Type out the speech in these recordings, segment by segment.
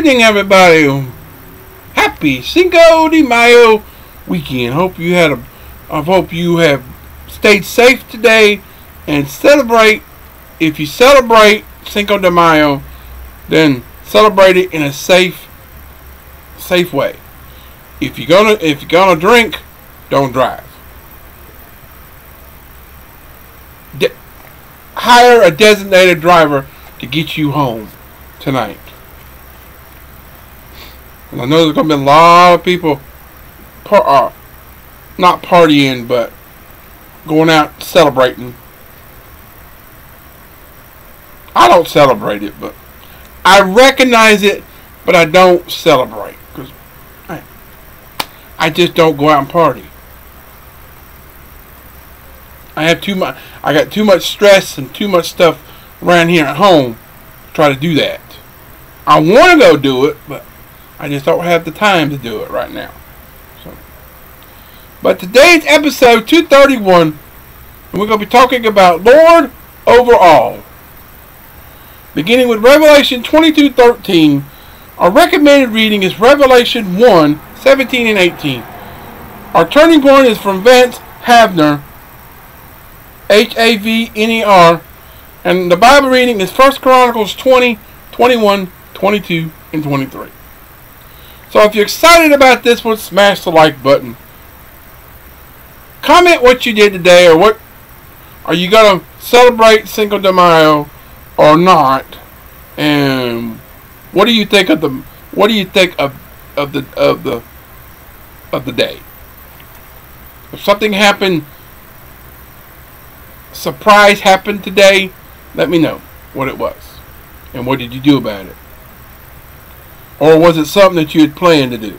evening, everybody. Happy Cinco de Mayo weekend. Hope you had a. I hope you have stayed safe today and celebrate. If you celebrate Cinco de Mayo, then celebrate it in a safe, safe way. If you're gonna if you're gonna drink, don't drive. De- hire a designated driver to get you home tonight. And I know there's gonna be a lot of people, par- uh, not partying, but going out celebrating. I don't celebrate it, but I recognize it, but I don't celebrate because I, I just don't go out and party. I have too much. I got too much stress and too much stuff around here at home to try to do that. I want to go do it, but I just don't have the time to do it right now. So, but today's episode 231, and we're going to be talking about Lord over all. Beginning with Revelation 22:13, our recommended reading is Revelation 1, 17 and 18. Our turning point is from Vance Havner, H-A-V-N-E-R, and the Bible reading is 1 Chronicles 20, 21, 22, and 23. So if you're excited about this one, smash the like button. Comment what you did today or what are you going to celebrate Cinco de Mayo or not? And what do you think of the what do you think of of the of the of the day? If something happened surprise happened today, let me know what it was. And what did you do about it? Or was it something that you had planned to do?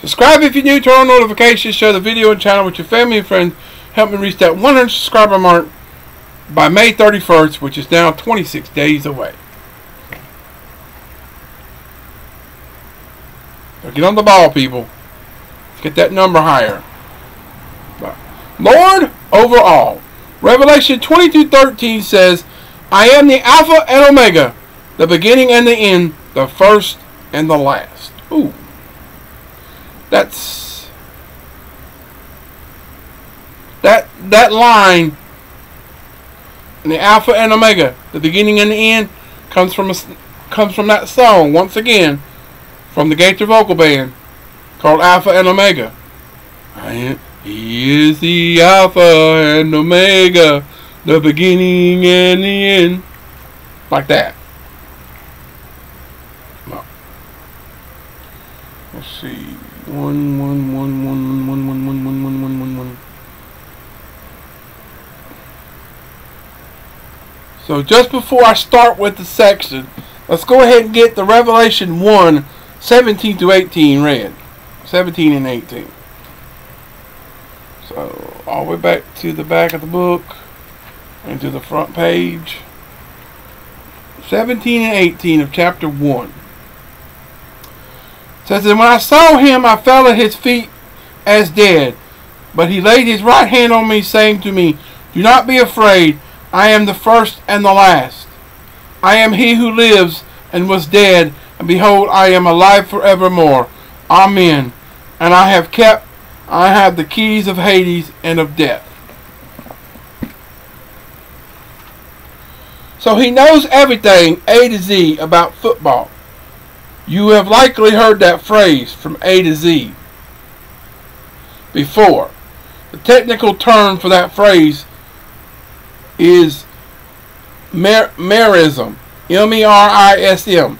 Subscribe if you're new, turn on notifications, share the video and channel with your family and friends. Help me reach that 100 subscriber mark by May 31st, which is now 26 days away. Get on the ball, people. Get that number higher. Lord over all. Revelation 22:13 says, I am the Alpha and Omega, the beginning and the end, the first and the last. Ooh. That's that that line in the Alpha and Omega, the beginning and the end, comes from a, comes from that song once again from the Gaither Vocal Band called Alpha and Omega. I am, he is the Alpha and Omega, the beginning and the end. Like that. Let's see. One, one, one, one, one, one, one, one, one, one, one, one. So just before I start with the section, let's go ahead and get the Revelation 1, 17 to 18 read. 17 and 18. So all the way back to the back of the book and to the front page. 17 and 18 of chapter 1. It says, And when I saw him, I fell at his feet as dead. But he laid his right hand on me, saying to me, Do not be afraid. I am the first and the last. I am he who lives and was dead, and behold, I am alive forevermore. Amen. And I have kept, I have the keys of Hades and of death. So he knows everything A to Z about football. You have likely heard that phrase from A to Z before. The technical term for that phrase is mer- merism, M-E-R-I-S-M,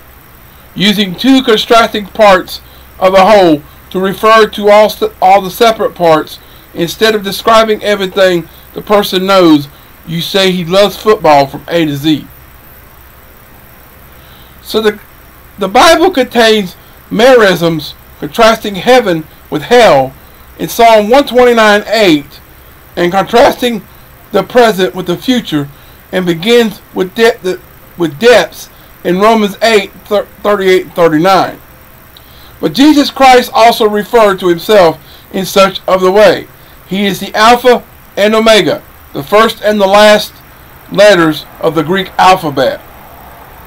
using two contrasting parts of a whole to refer to all, all the separate parts. Instead of describing everything the person knows, you say he loves football from A to Z. So the, the Bible contains merisms contrasting heaven with hell in Psalm 129 8 and contrasting the present with the future and begins with, de- with depths in Romans 8 38 and 39. But Jesus Christ also referred to himself in such of the way. He is the Alpha and Omega, the first and the last, letters of the Greek alphabet.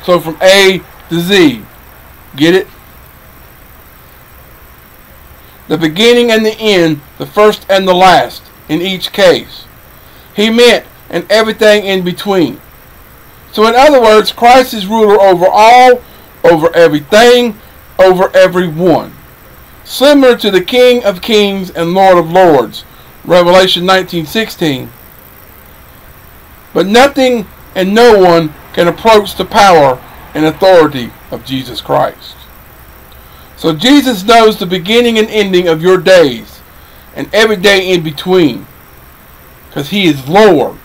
So from A to Z. Get it? The beginning and the end, the first and the last, in each case. He meant and everything in between. So in other words, Christ is ruler over all, over everything, over everyone. Similar to the King of Kings and Lord of Lords. Revelation 19:16. But nothing and no one can approach the power and authority of Jesus Christ. So Jesus knows the beginning and ending of your days and every day in between. Because he is Lord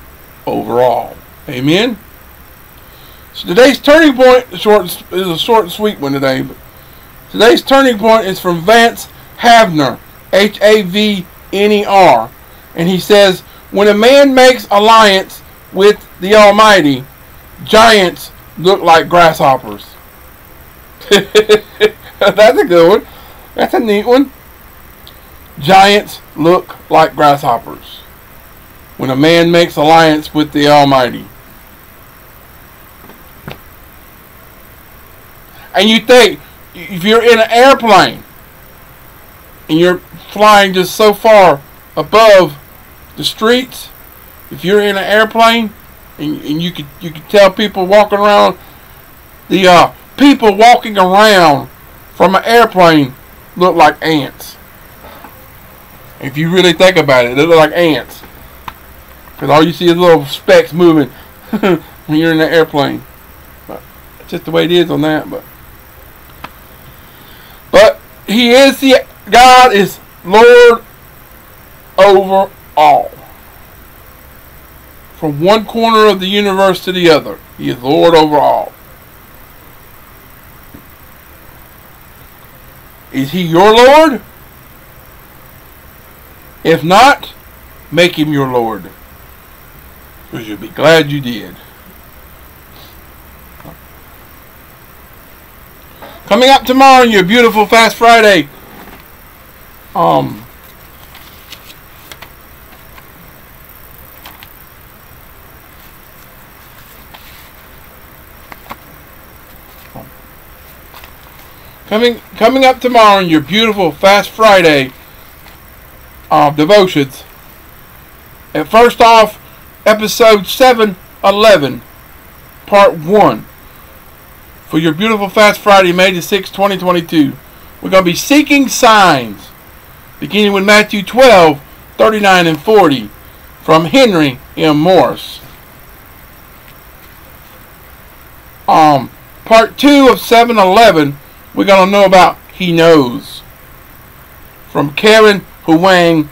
over all. Amen. So today's turning point short is a short and sweet one today. But today's turning point is from Vance Havner, H A V N E R, and he says, "When a man makes alliance with the Almighty, giants look like grasshoppers." That's a good one. That's a neat one. Giants look like grasshoppers when a man makes alliance with the Almighty. And you think, if you're in an airplane and you're flying just so far above the streets, if you're in an airplane and, and you could you could tell people walking around the uh, people walking around from an airplane look like ants. If you really think about it, they look like ants. Because all you see is little specks moving when you're in the airplane. But it's just the way it is on that. But but he is the God is Lord over all. From one corner of the universe to the other, he is Lord over all. Is he your Lord? If not, make him your Lord. Because you'll be glad you did. Coming up tomorrow, your beautiful Fast Friday. Um, coming coming up tomorrow in your beautiful Fast Friday uh, devotions. And first off, episode 711, part 1. For your beautiful Fast Friday, May the 6th, 2022. We're going to be seeking signs, beginning with Matthew 12, 39 and 40, from Henry M. Morris. Um, part 2 of 711, we're going to know about He Knows. From Karen Huang,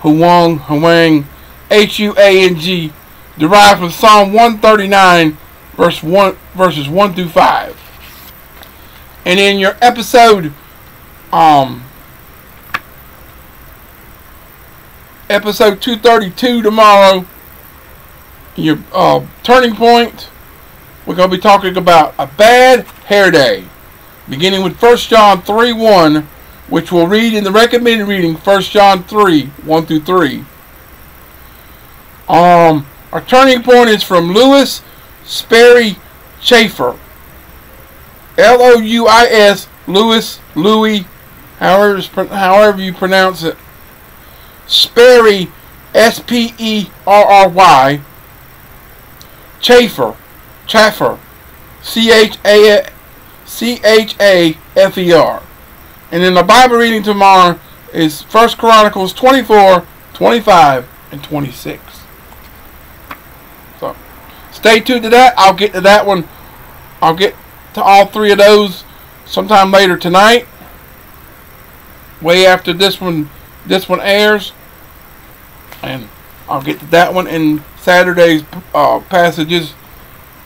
Huang, Huang, H-U-A-N-G, derived from Psalm 139, verse 1, verses 1 through 5. And in your episode, um, episode 232 tomorrow, your uh, turning point, we're going to be talking about a bad hair day, beginning with 1 John 3 1 which we'll read in the recommended reading 1 John 3 1 through 3. Um, our turning point is from Louis Sperry Chafer. L O U I S, Louis, Louis, however, however you pronounce it. Sperry, S P E R R Y. Chafer, Chaffer, C H A C H A F E R. And then the Bible reading tomorrow is First Chronicles 24, 25, and 26. So stay tuned to that. I'll get to that one. I'll get to all three of those sometime later tonight. Way after this one this one airs. And I'll get to that one in Saturday's uh, passages.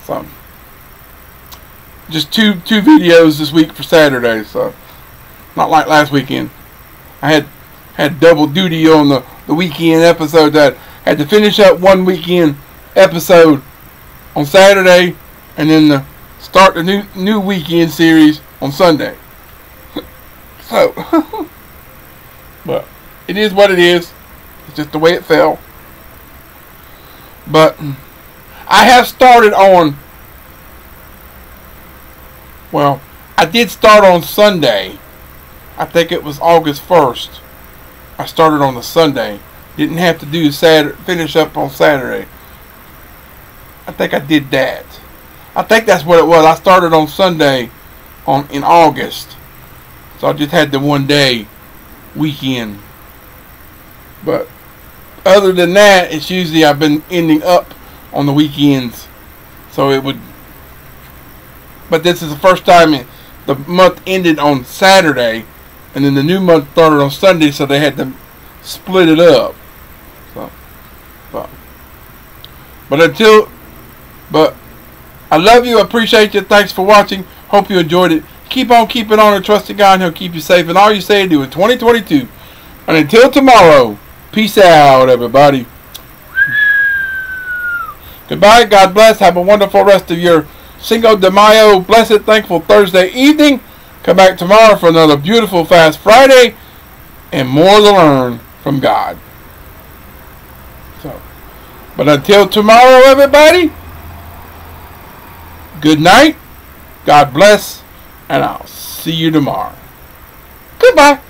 So just two two videos this week for Saturday, so not like last weekend. I had had double duty on the, the weekend episode that had to finish up one weekend episode on Saturday and then the start the new new weekend series on Sunday. so but it is what it is. It's just the way it fell. But I have started on. Well, I did start on Sunday. I think it was August 1st. I started on the Sunday. Didn't have to do Saturday, finish up on Saturday. I think I did that. I think that's what it was. I started on Sunday on in August. So I just had the one day weekend. But other than that, it's usually I've been ending up on the weekends. So it would. But this is the first time the month ended on Saturday, and then the new month started on Sunday, so they had to split it up. So, but, but until, but I love you, appreciate you, thanks for watching. Hope you enjoyed it. Keep on keeping on and trusting God, and He'll keep you safe. And all you say and do in 2022. And until tomorrow, peace out, everybody. Goodbye. God bless. Have a wonderful rest of your Cinco de Mayo, blessed, thankful Thursday evening. Come back tomorrow for another beautiful Fast Friday and more to learn from God. So, but until tomorrow, everybody, good night. God bless, and I'll see you tomorrow. Goodbye.